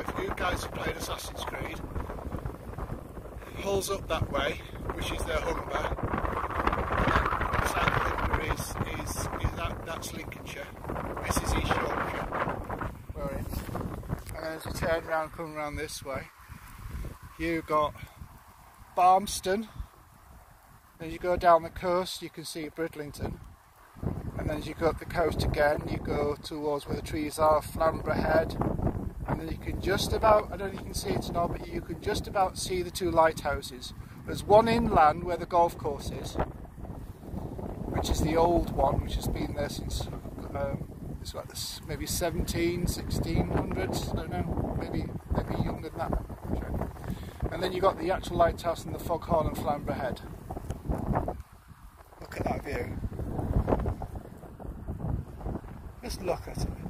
If you guys have played Assassin's Creed, pulls up that way, which is their Humber. South Humber is, is, is that, that's Lincolnshire. This is East Yorkshire. Right. And then as you turn around, come around this way, you've got Barmston. Then you go down the coast, you can see Bridlington. And then as you go up the coast again, you go towards where the trees are, Flamborough Head, and then you can just about, I don't know if you can see it not, but you can just about see the two lighthouses. There's one inland where the golf course is, which is the old one, which has been there since um, it's like this, maybe 17, 1600s, I don't know, maybe maybe younger than that. And then you've got the actual lighthouse in the Foghorn and Flamborough Head. Look at that view. Just look at it.